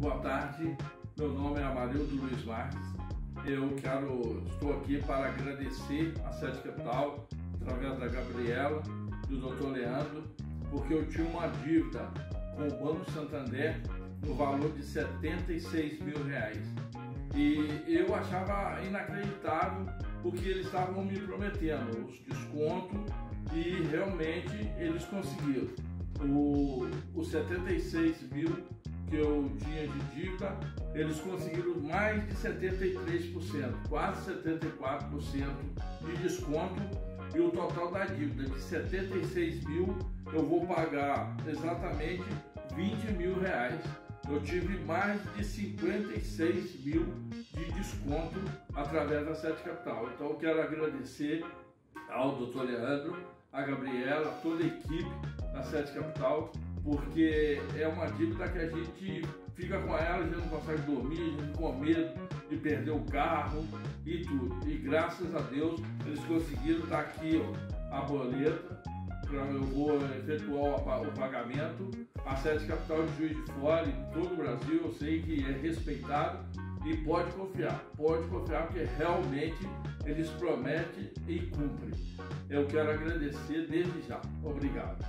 Boa tarde, meu nome é Amarildo Luiz Marques. Eu quero, estou aqui para agradecer a Sete Capital, através da Gabriela, do Dr. Leandro, porque eu tinha uma dívida com o Banco Santander no valor de 76 mil reais. E eu achava inacreditável o que eles estavam me prometendo, os descontos, e realmente eles conseguiram. O, os 76 mil que eu tinha de dívida, eles conseguiram mais de 73%, quase 74% de desconto e o total da dívida de 76 mil eu vou pagar exatamente 20 mil reais. Eu tive mais de 56 mil de desconto através da Sete Capital. Então eu quero agradecer ao doutor Leandro, a Gabriela, toda a equipe da Sete Capital porque é uma dívida que a gente fica com ela, a gente não consegue dormir, a gente com medo de perder o carro e tudo. E graças a Deus eles conseguiram estar aqui ó, a boleta, pra, eu vou efetuar o pagamento. A sede capital de Juiz de Fora, em todo o Brasil, eu sei que é respeitado e pode confiar, pode confiar porque realmente eles prometem e cumprem. Eu quero agradecer desde já. Obrigado.